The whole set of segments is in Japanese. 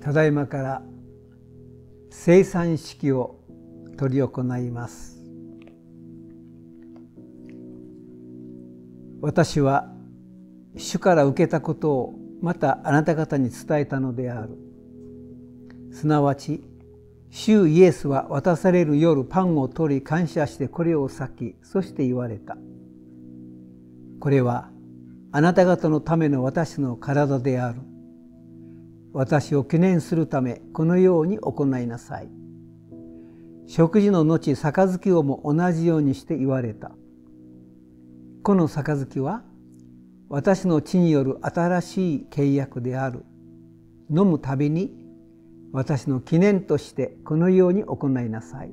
ただいまから生産式を執り行います。私は主から受けたことをまたあなた方に伝えたのである。すなわち主イエスは渡される夜パンを取り感謝してこれを裂きそして言われた。これはあなた方のための私の体である。私を懸念するためこのように行いなさい。食事の後杯をも同じようにして言われた。この杯は私の血による新しい契約である。飲むたびに私の記念としてこのように行いなさい。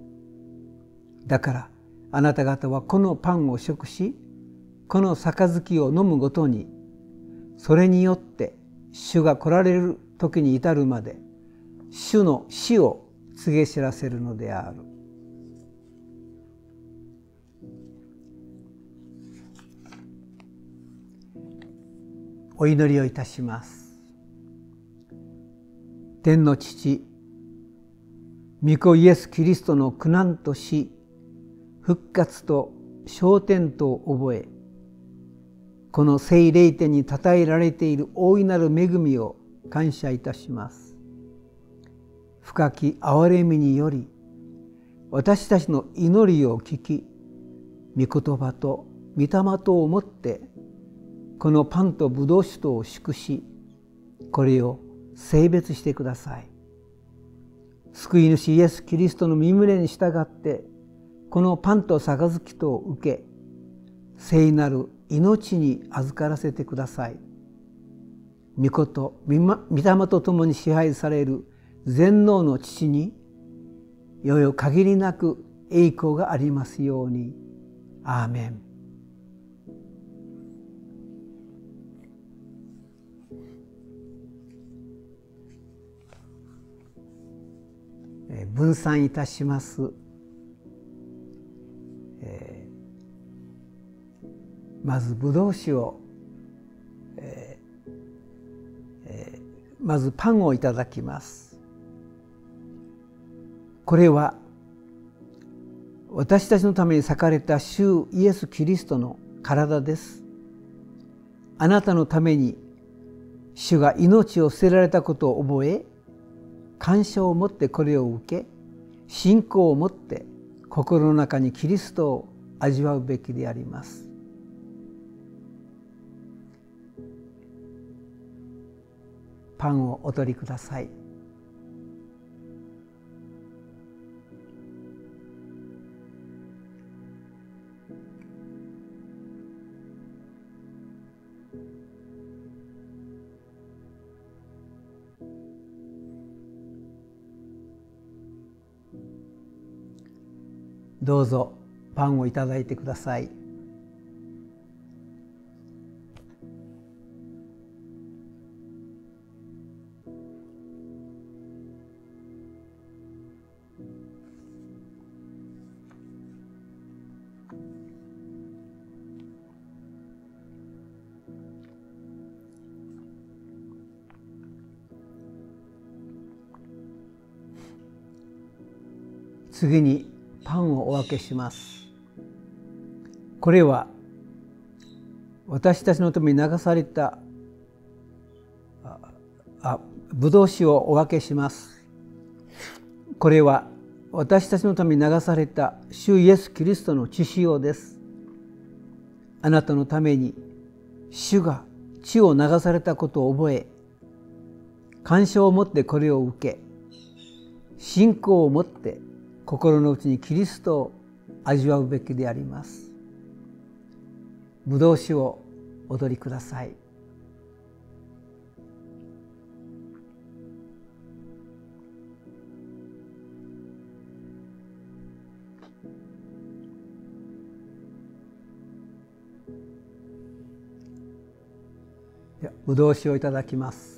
だからあなた方はこのパンを食しこの杯を飲むごとにそれによって主が来られる時に至るまで主の死を告げ知らせるのである。お祈りをいたします。天の父御子イエス・キリストの苦難と死復活と昇天と覚えこの聖霊天に称えられている大いなる恵みを感謝いたします。深き憐れみにより私たちの祈りを聞き御言葉と御霊とをもってこのパンとブドウ酒とを祝しこれを性別してください。救い主イエス・キリストの身胸に従ってこのパンと杯とを受け聖なる命に預からせてください。御子と御霊と共に支配される全能の父によよ限りなく栄光がありますように。アーメン。分散いたします、えー、まずブドウ酒を、ええー、まずパンをいただきます。これは私たちのために裂かれた主イエス・キリストの体です。あなたのために主が命を捨てられたことを覚え感謝を持ってこれを受け信仰を持って心の中にキリストを味わうべきであります。パンをお取りくださいどうぞパンをいただいてください。次にパンをお分けします。これは私たちのために流されたあブドウ酒をお分けします。これは私たちのために流された主イエス・キリストの血潮です。あなたのために主が血を流されたことを覚え感謝を持ってこれを受け信仰を持って心の内にキリストを味わうべきであります。ブドウ酒を踊りください。ぶどう酒をいただきます。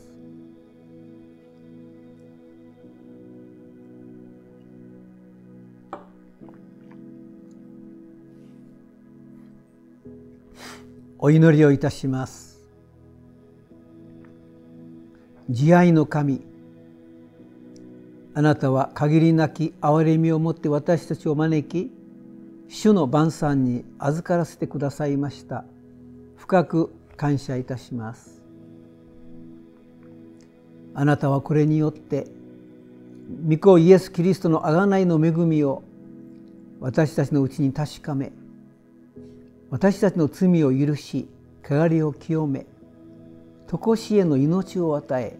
お祈りをいたします。慈愛の神あなたは限りなき憐れみを持って私たちを招き主の晩餐に預からせてくださいました。深く感謝いたします。あなたはこれによって御子イエス・キリストの贖いの恵みを私たちのうちに確かめ私たちの罪を許し汚れを清め常しえの命を与え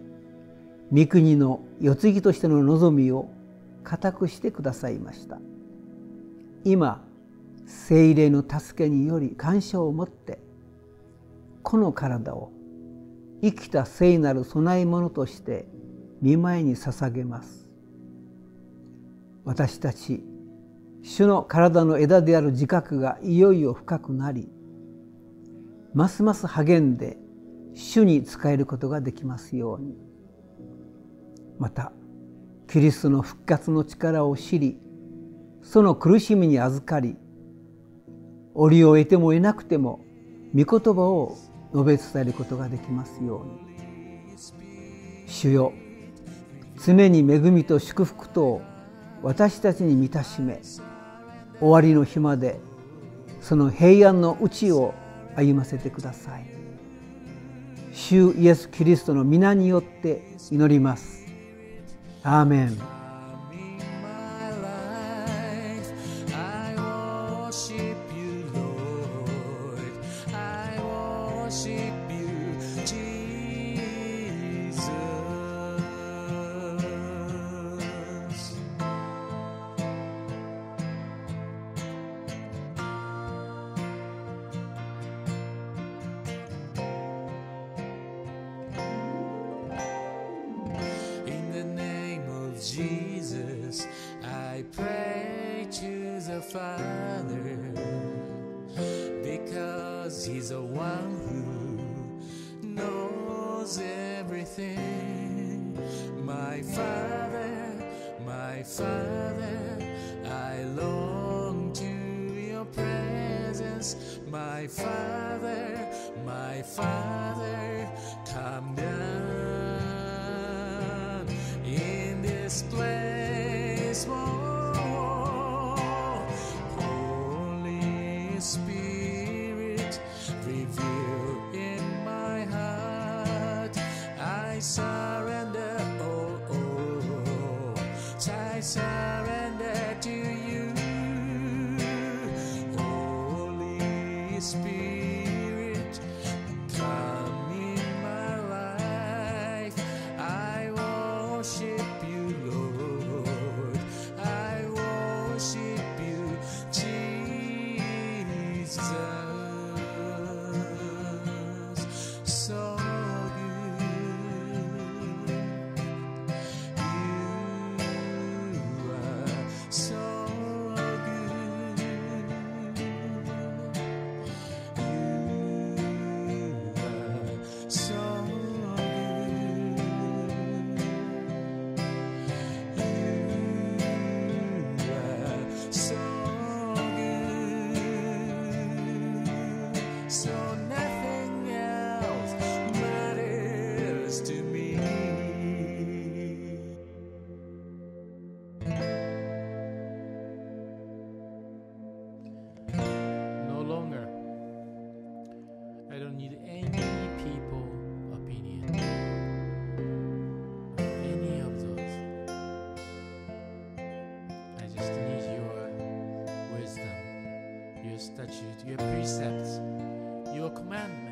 御国の世継ぎとしての望みを固くしてくださいました。今聖霊の助けにより感謝を持ってこの体を生きた聖なる供え物として見舞いに捧げます。私たち主の体の枝である自覚がいよいよ深くなりますます励んで主に仕えることができますように。またキリストの復活の力を知りその苦しみに預かり折を得ても得なくても御言葉を述べ伝えることができますように。主よ常に恵みと祝福と私たちに満たしめ終わりの日までその平安のうちを歩ませてください。主イエス・キリストの皆によって祈ります。アーメン。a father because he's the one who knows everything. My father, my father, I long to your presence. My father, my father, come down. Spirit. To your precepts, your commandments.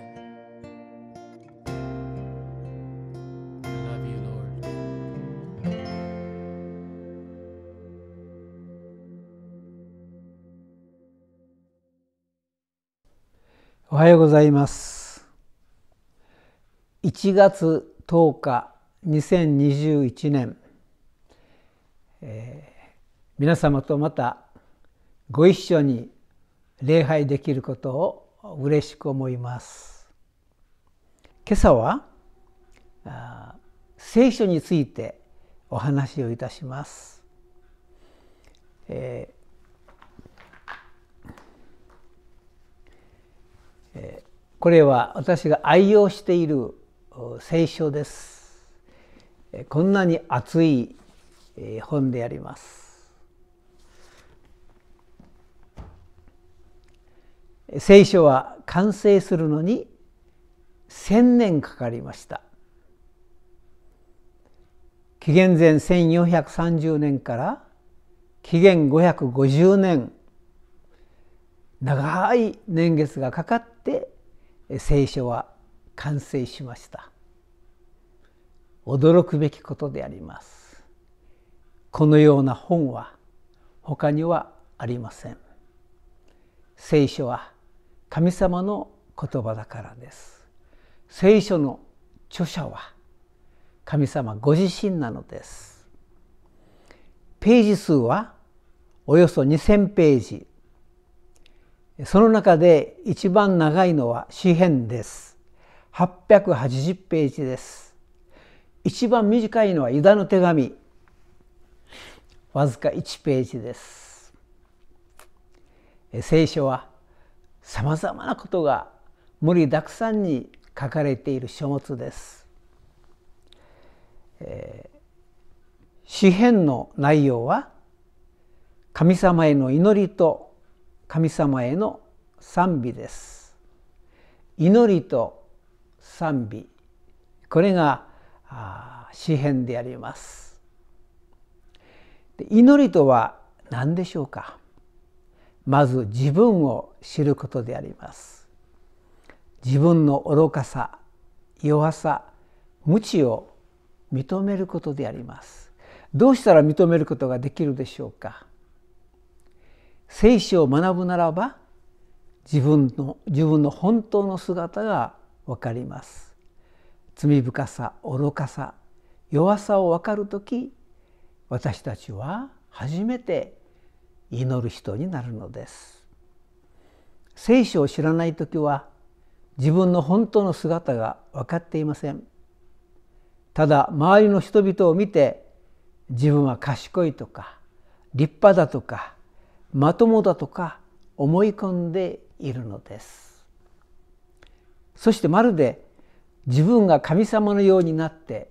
O はようございます一月十日二千二十一年、えー、皆様とまたご一緒に礼拝できることを嬉しく思います。今朝は聖書についてお話をいたします、えーこれは私が愛用している聖書です。こんなに厚い本であります。聖書は完成するのに千年かかりました。紀元前1430年から紀元550年長い年月がかかって聖書は完成しました。驚くべきことであります。このような本は他にはありません。聖書は神様の言葉だからです。聖書の著者は神様ご自身なのです。ページ数はおよそ2,000ページ。その中で一番長いのは詩編です。880ページです。一番短いのはユダの手紙。わずか1ページです。聖書はさまざまなことが盛りだくさんに書かれている書物です。えー、詩篇の内容は神様への祈りと神様への賛美です。祈りと賛美これが詩篇であります。祈りとは何でしょうか？まず自分を知ることであります。自分の愚かさ弱さ無知を認めることであります。どうしたら認めることができるでしょうか。聖書を学ぶならば自分の自分の本当の姿が分かります。罪深さ愚かさ弱さを分かる時私たちは初めて祈る人になるのです。聖書を知らない時は自分の本当の姿が分かっていません。ただ周りの人々を見て自分は賢いとか立派だとかまともだとか思い込んでいるのです。そしてまるで自分が神様のようになって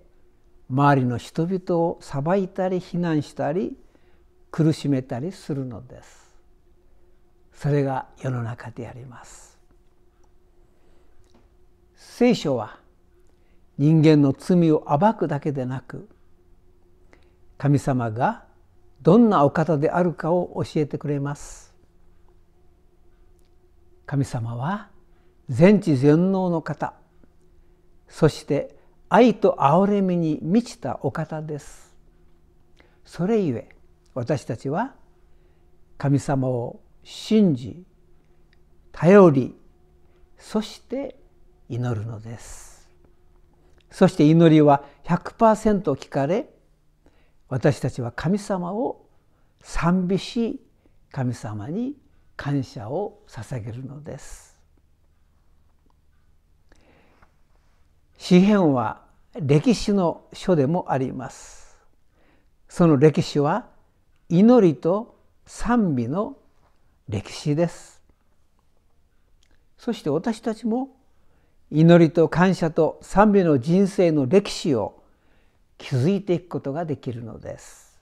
周りの人々を裁いたり非難したり苦しめたりするのです。それが世の中であります。聖書は人間の罪を暴くだけでなく神様がどんなお方であるかを教えてくれます。神様は全知全能の方そして愛と憐れみに満ちたお方です。それゆえ私たちは神様を信じ頼りそして祈るのです。そして祈りは100%聞かれ私たちは神様を賛美し神様に感謝を捧げるのです。詩篇は歴史の書でもあります。その歴史は祈りと賛美の歴史です。そして私たちも祈りと感謝と賛美の人生の歴史を築いていくことができるのです。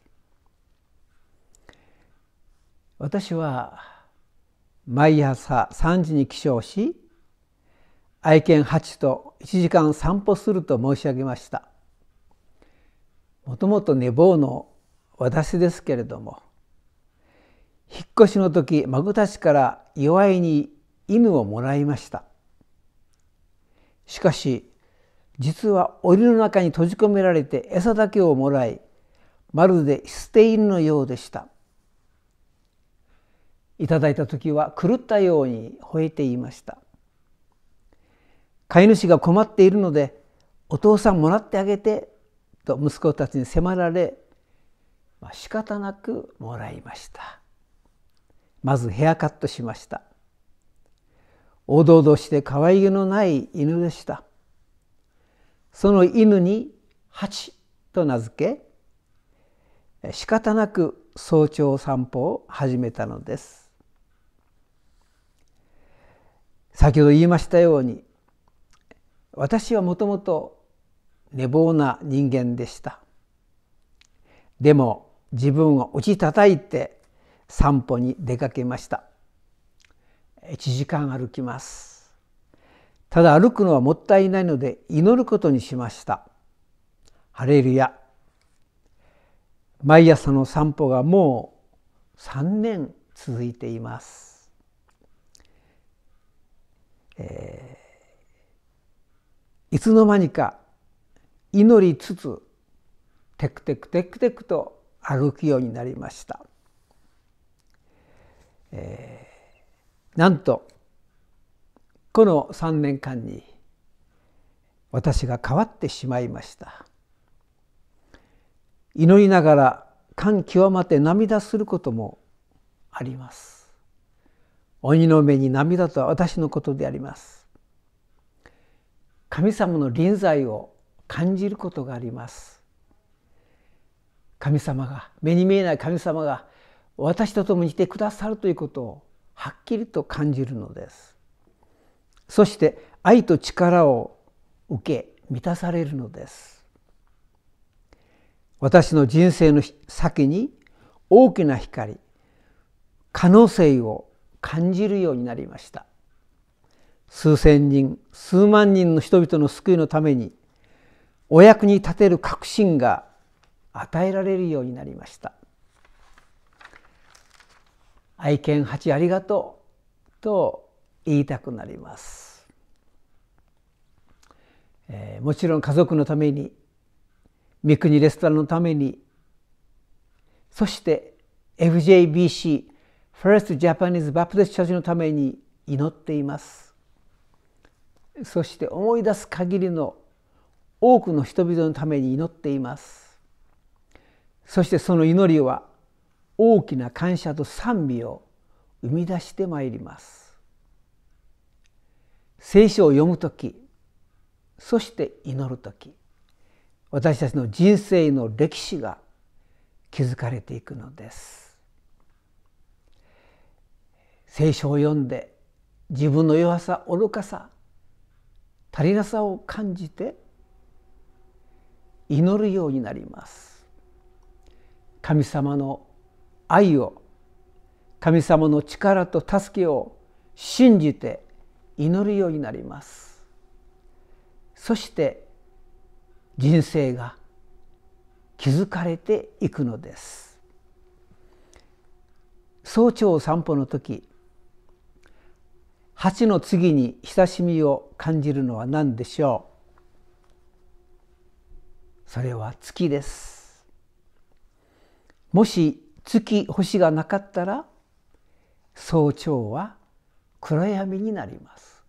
私は毎朝3時に起床し愛犬8と1時間散歩すると申し上げました。もともと寝坊の私ですけれども引っ越しの時孫たちから祝いに犬をもらいました。しかし実は檻の中に閉じ込められて餌だけをもらいまるで捨て犬のようでした。いただいた時は狂ったように吠えていました。飼い主が困っているので「お父さんもらってあげて」と息子たちに迫られまあ、仕方なくもらいました。まずヘアカットしました。おどおどして可愛げのない犬でした。その犬にハチと名付け仕方なく早朝散歩を始めたのです。先ほど言いましたように私はもともと寝坊な人間でした。でも自分を打ち叩いて散歩に出かけました。1時間歩きます。ただ歩くのはもったいないので祈ることにしました。ハレルヤ。毎朝の散歩がもう3年続いています、えー、いつの間にか祈りつつテクテクテクテクと歩くようになりました、えー、なんとこの3年間に私が変わってしまいました。祈りながら感極まって涙することもあります。鬼の目に涙とは私のことであります。神様の臨在を感じることがあります。神様が目に見えない神様が私と共にいてくださるということをはっきりと感じるのです。そして愛と力を受け満たされるのです。私の人生の先に大きな光可能性を感じるようになりました。数千人数万人の人々の救いのためにお役に立てる確信が与えられるようになりました。愛犬八ありがとうと言いたくなります、えー、もちろん家族のために三国レストランのためにそして FJBC First Japanese Baptist Church のために祈っています。そして思い出す限りの多くの人々のために祈っています。そしてその祈りは大きな感謝と賛美を生み出してまいります。聖書を読む時そして祈る時私たちの人生の歴史が築かれていくのです。聖書を読んで自分の弱さ愚かさ足りなさを感じて祈るようになります。神様の愛を神様の力と助けを信じて祈るようになります。そして人生が築かれていくのです。早朝散歩の時蜂の次に親しみを感じるのは何でしょう？それは月です。もし月星がなかったら早朝は暗闇になります。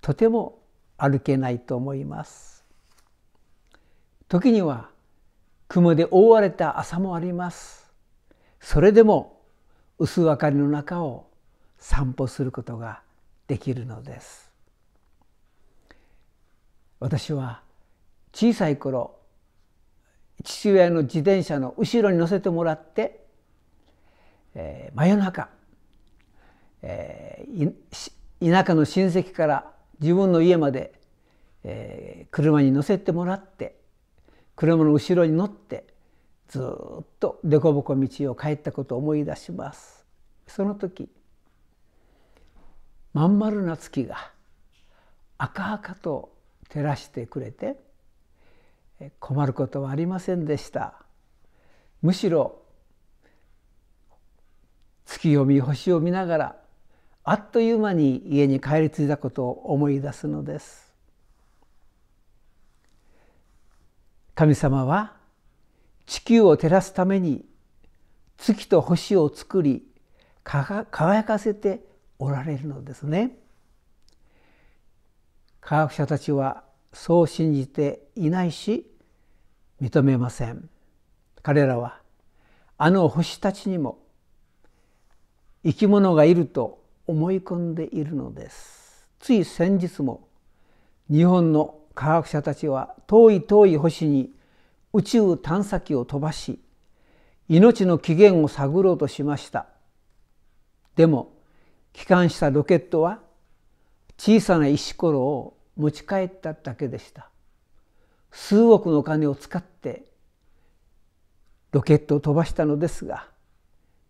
とても歩けないと思います。時には雲で覆われた朝もあります。それでも薄明かりの中を散歩することができるのです。私は小さい頃父親の自転車の後ろに乗せてもらって、えー、真夜中、えー、田舎の親戚から自分の家まで、えー、車に乗せてもらって車の後ろに乗ってずっと凸凹道を帰ったことを思い出します。その時まん丸な月が赤々と照らしてくれて困ることはありませんでしたむしろ月を見星を見ながらあっという間に家に帰り着いたことを思い出すのです神様は地球を照らすために月と星を作り輝かせておられるのですね。科学者たちはそう信じていないし認めません。彼らはあの星たちにも生き物がいると思い込んでいるのです。つい先日も日本の科学者たちは遠い遠い星に宇宙探査機を飛ばし命の起源を探ろうとしましたでも帰還したロケットは小さな石ころを持ち帰っただけでした数億の金を使ってロケットを飛ばしたのですが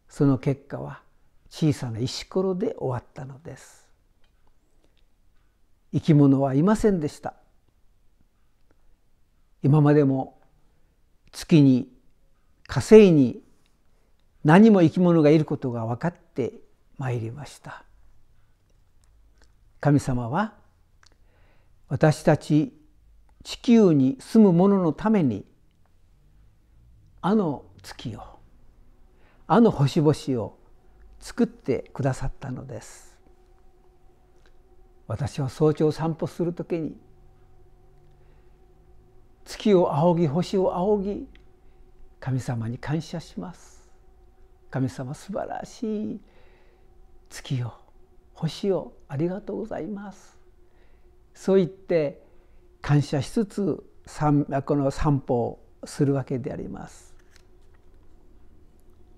その結果は小さな石ころで終わったのです。生き物はいませんでした。今までも月に火星に何も生き物がいることが分かってまいりました。神様は私たち地球に住む者のためにあの月をあの星々を作ってくださったのです。私は早朝散歩する時に月を仰ぎ星を仰ぎ神様に感謝します。神様素晴らしい月を星をありがとうございます。そう言って感謝しつつこの散歩をするわけであります。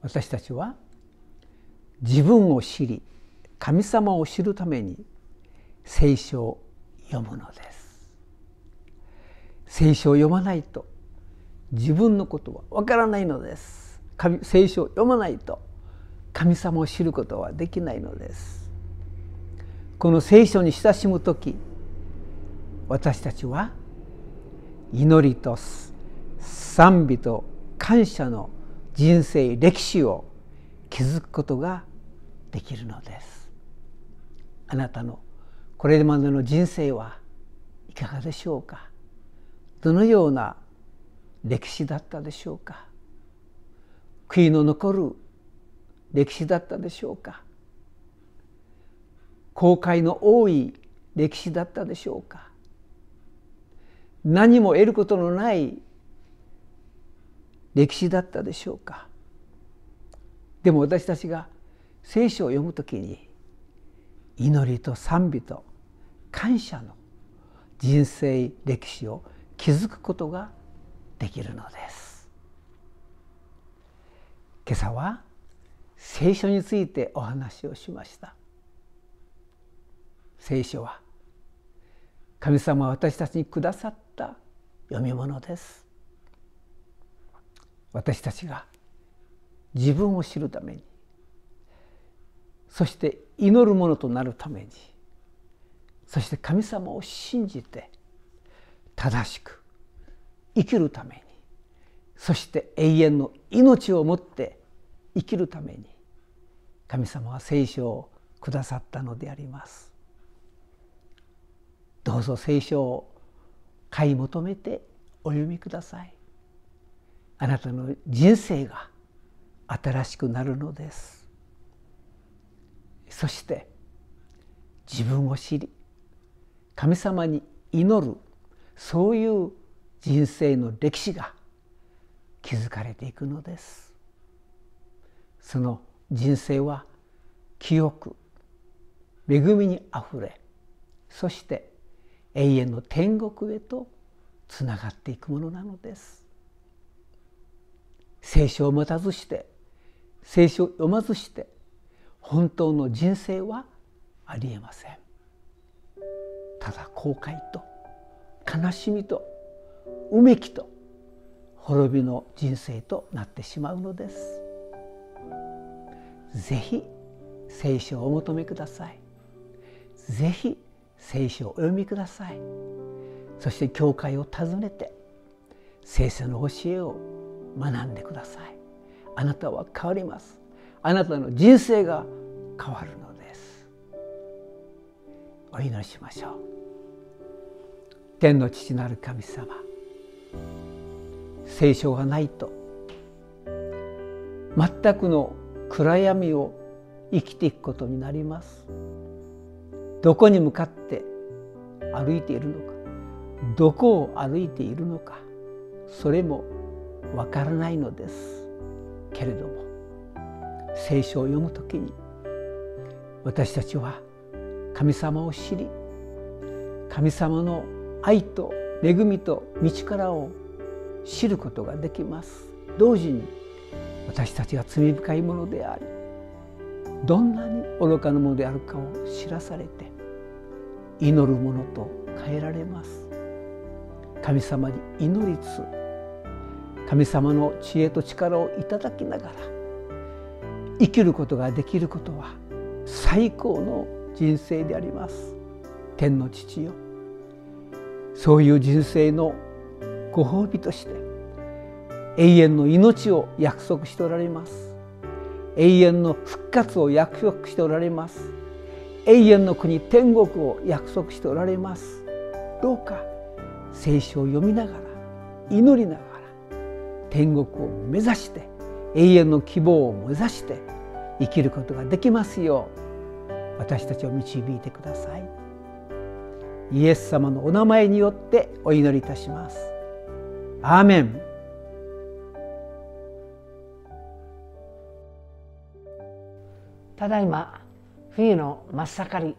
私たちは自分を知り神様を知るために聖書を読むのです。聖書を読まないと自分のことはわからないのです。聖書を読まないと神様を知ることはできないのです。この聖書に親しむ時私たちは祈りと賛美と感謝の人生歴史を築くことができるのです。あなたのこれまでの人生はいかがでしょうか？どのような歴史だったでしょうか？悔いの残る歴史だったでしょうか？後悔の多い歴史だったでしょうか？何も得ることのない歴史だったでしょうか。でも私たちが聖書を読むときに祈りと賛美と感謝の人生歴史を築くことができるのです。今朝は聖書についてお話をしました。聖書は神様は私たちにくださった読み物です私たちが自分を知るためにそして祈るものとなるためにそして神様を信じて正しく生きるためにそして永遠の命をもって生きるために神様は聖書をくださったのであります。どうぞ聖書を買い求めてお読みください。あなたの人生が新しくなるのですそして自分を知り神様に祈るそういう人生の歴史が築かれていくのですその人生は記憶恵みにあふれそして永遠の天国へとつながっていくものなのです。聖書を持たずして聖書を読まずして本当の人生はありえません。ただ後悔と悲しみとうめきと滅びの人生となってしまうのです。ぜひ聖書をお求めください。ぜひ聖書をお読みください。そして教会を訪ねて聖書の教えを学んでください。あなたは変わります。あなたの人生が変わるのです。お祈りしましょう。天の父なる神様聖書がないと全くの暗闇を生きていくことになります。どこに向かって歩いているのかどこを歩いているのかそれもわからないのです。けれども聖書を読むときに私たちは神様を知り神様の愛と恵みと道からを知ることができます。同時に私たちが罪深いものでありどんなに愚かなものであるかを知らされて祈るものと変えられます。神様に祈りつつ神様の知恵と力をいただきながら生きることができることは最高の人生であります。天の父よ。そういう人生のご褒美として永遠の命を約束しておられます。永遠の復活を約束しておられます。永遠の国天国を約束しておられます。どうか聖書を読みながら祈りながら天国を目指して永遠の希望を目指して生きることができますよう私たちを導いてください。イエス様のお名前によってお祈りいたします。アーメン。ただいま冬の真っ盛り。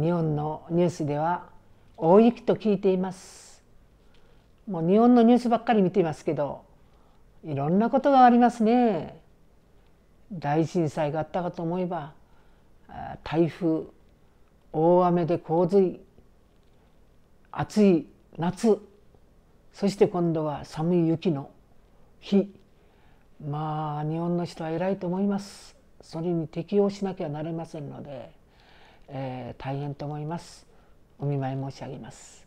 日本のニュースでは大雪と聞いています。もう日本のニュースばっかり見ていますけどいろんなことがありますね。大震災があったかと思えば台風大雨で洪水暑い夏そして今度は寒い雪の日。まあ日本の人は偉いと思います。それに適応しなきゃなれませんので、えー、大変と思います。お見舞い申し上げます。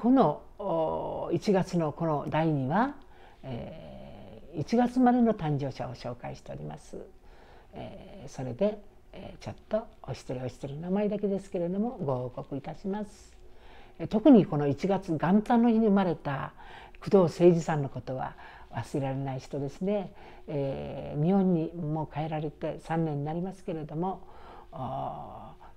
この1月のこの第2は、えー、1月までの誕生者を紹介しております、えー、それで、えー、ちょっとお一人お一人名前だけですけれどもご報告いたします。特にこの1月元旦の日に生まれた工藤誠司さんのことは忘れられない人ですね、えー、日本にもう帰られて3年になりますけれども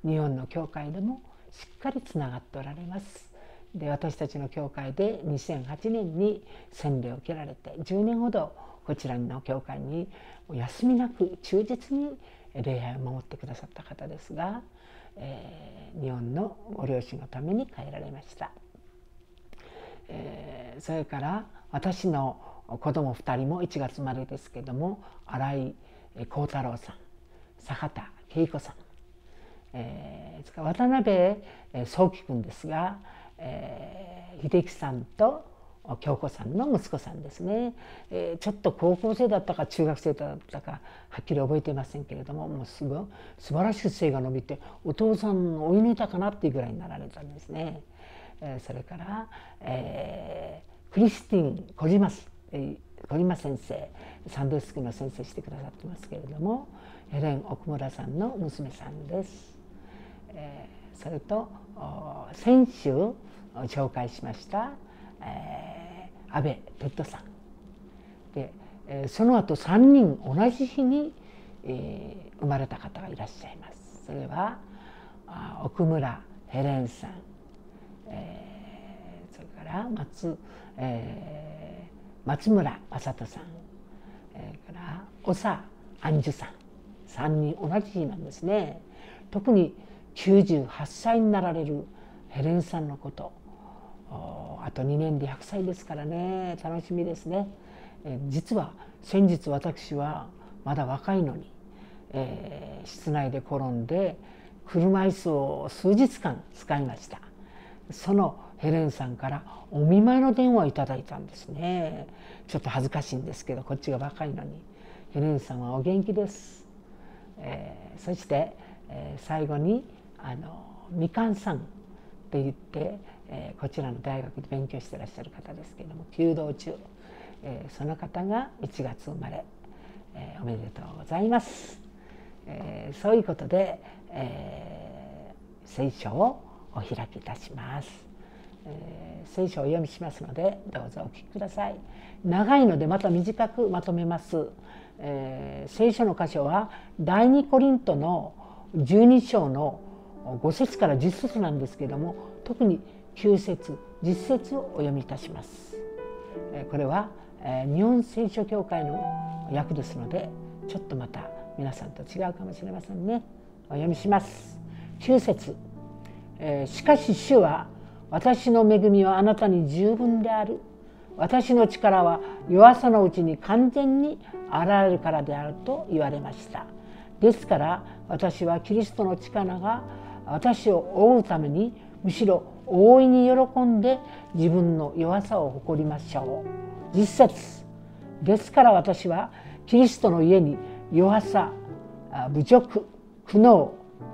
日本の教会でもしっかりつながっておられます。で私たちの教会で2008年に洗礼を受けられて10年ほどこちらの教会に休みなく忠実に礼拝を守ってくださった方ですが、えー、日本のご両親のために帰られました。えー、それから私の子供2人も1月生まれですけども新井幸太郎さん坂田恵子さん、えー、渡辺宗樹君ですが、えー、秀樹さんと京子さんの息子さんですね、えー、ちょっと高校生だったか中学生だったかはっきり覚えていませんけれどももうすご素晴らしく背が伸びてお父さん追い抜いたかなっていうぐらいになられたんですね。えー、それから、えー、クリスティン小島小島先生サンデースクの先生してくださってますけれどもヘレン奥村さんの娘さんです。えー、それと先週紹介しました、えー、安倍哲さんで、えー、その後3人同じ日に、えー、生まれた方がいらっしゃいます。それは奥村ヘレンさん、えー、それから松、えー、松村正人さん、えー、から長安寿さん。3人同じ日なんですね。特に98歳になられるヘレンさんのこと。あと2年で100歳ですからね。楽しみですね。え実は先日私はまだ若いのに、えー、室内で転んで車椅子を数日間使いました。そのヘレンさんからお見舞いの電話をいただいたんですね。ちょっと恥ずかしいんですけどこっちが若いのに。ヘレンさんはお元気です、えー、そして、えー、最後にあのみかんさんと言って、えー、こちらの大学で勉強してらっしゃる方ですけれども弓道中、えー、その方が1月生まれ、えー、おめでとうございます、えー、そういうことで、えー、聖書をお開きいたします、えー、聖書をお読みしますのでどうぞお聞きください長いのでまた短くまとめます、えー、聖書の箇所は第二コリントの12章の5節から10節なんですけれども特に9節10節をお読みいたします。えこれはえ日本聖書協会の訳ですのでちょっとまた皆さんと違うかもしれませんね。お読みします。9節えしかし主は私の恵みはあなたに十分である。私の力は弱さのうちに完全に現れるからであると言われました。ですから私はキリストの力が私を覆うためにむしろ大いに喜んで自分の弱さを誇りましょう実節ですから私はキリストの家に弱さ侮辱苦悩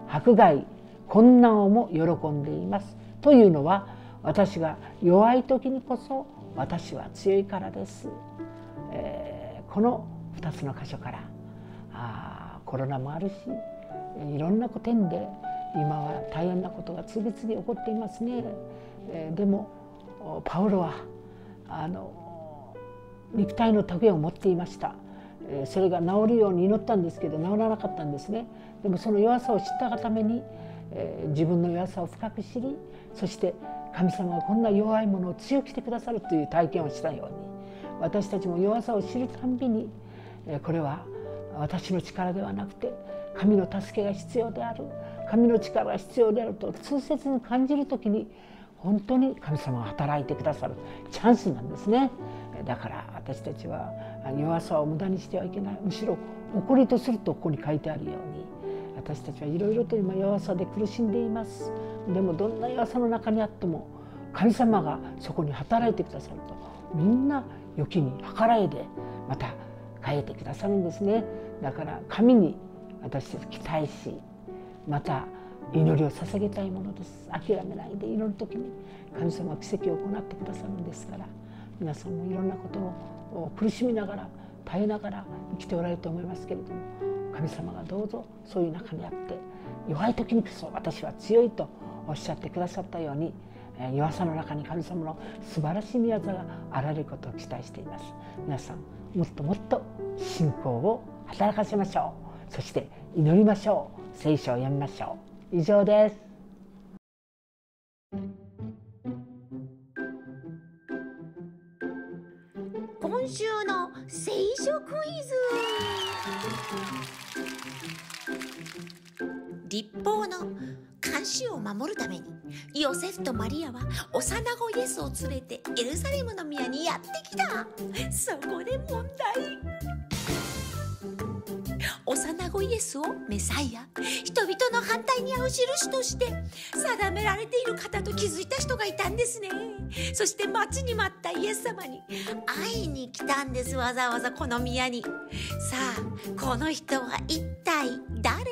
迫害困難をも喜んでいますというのは私が弱い時にこそ私は強いからです、えー、この2つの箇所からあコロナもあるしいろんな点で今は大変なことが次々起こっていますね。えー、でもパウロはあの肉体の棘を持っていました。えー、それが治るように祈ったんですけど治らなかったんですね。でもその弱さを知ったがために、えー、自分の弱さを深く知りそして神様がこんな弱いものを強くしてくださるという体験をしたように私たちも弱さを知るたんびにこれは私の力ではなくて神の助けが必要である神の力が必要であると痛切に感じる時に本当に神様が働いてくださるチャンスなんですね。だから私たちは弱さを無駄にしてはいけない。むしろ誇りとするとここに書いてあるように私たちはいろいろと今弱さで苦しんでいます。でもどんな弱さの中にあっても神様がそこに働いてくださるとみんな良きに計らいでまた変えてくださるんですね。だから神に私たち期待しまた祈りを捧げたいものです。諦めないで祈る時に神様は奇跡を行ってくださるんですから皆さんもいろんなことを苦しみながら耐えながら生きておられると思いますけれども神様がどうぞそういう中にあって弱い時にこそ私は強いとおっしゃってくださったように弱さの中に神様の素晴らしい宮座があられることを期待しています。皆さんもっともっと信仰を働かせましょう。そして祈りましょう。聖書を読みましょう。以上です。今週の聖書クイズ。立法の監視を守るためにヨセフとマリアは幼子イエスを連れてエルサレムの宮にやってきた。そこで問題。幼子イエスをメサイア。人々の反対に合う印として定められている方と気づいた人がいたんですね。そして待ちに待ったイエス様に会いに来たんです。わざわざこの宮に。さあこの人は一体誰？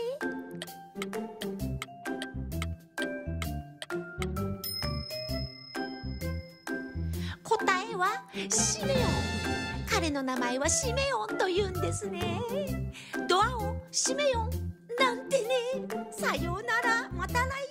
答えはシメオン。彼の名前はシメオンというんですね。ドアを閉めよなんてね。さようならまた来